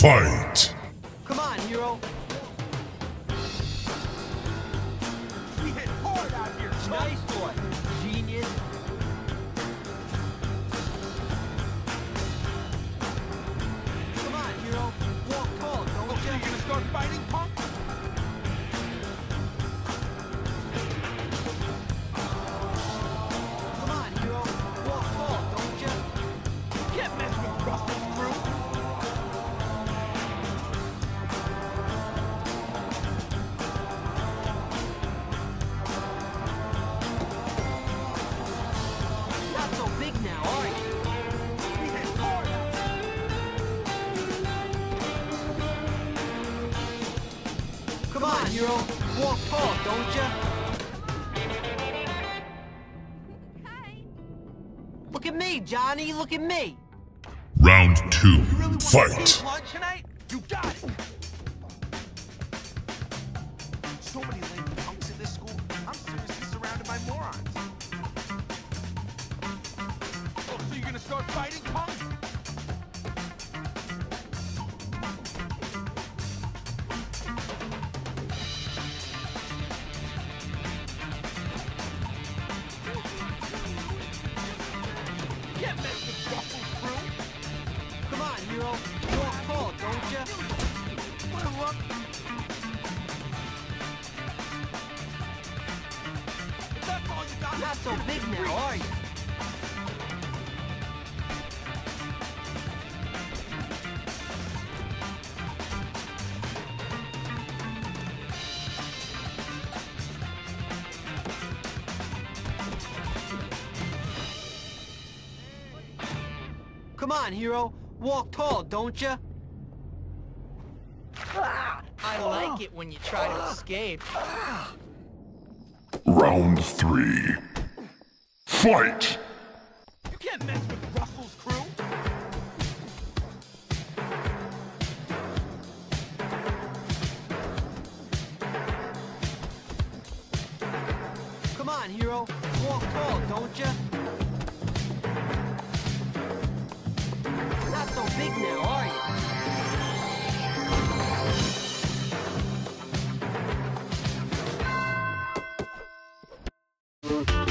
Fight! Come on, hero. We hit hard out here, Chuck. Come on, hero. Walk tall, don't ya? Look at me, Johnny. Look at me. Round two. You really Fight! eat lunch tonight? You got it. So many lame punks in this school. I'm seriously surrounded by morons. Oh, so you're gonna start fighting, punk? Not so big now, are you? Come on, hero. Walk tall, don't ya? I like it when you try to escape. Round three. Fight! You can't mess with Russell's crew. Come on, hero. Walk tall, don't ya? Not so big now, are you?